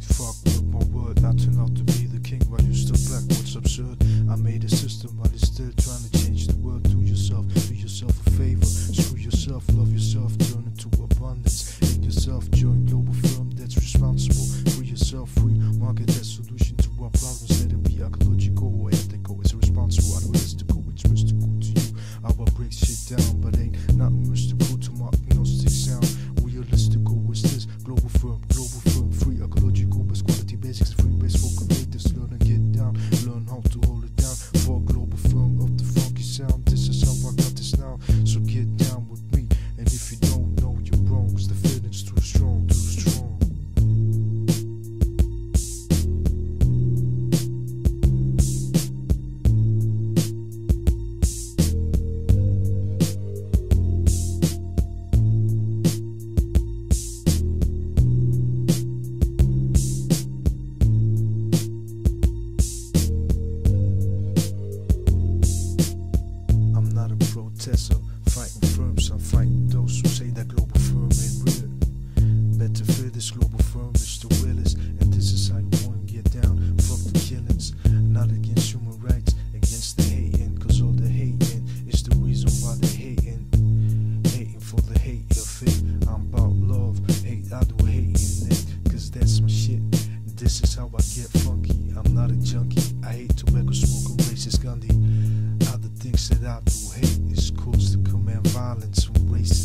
fuck, with my word I turn out to be the king while you still black, what's absurd? I made it not against human rights, against the hating, cause all the hating is the reason why they're hating. Hating for the hate of it. I'm about love, hate, I do hating it, cause that's my shit. This is how I get funky. I'm not a junkie. I hate tobacco smoking racist Gandhi. Other things that I do hate is cause to command violence from racist hate.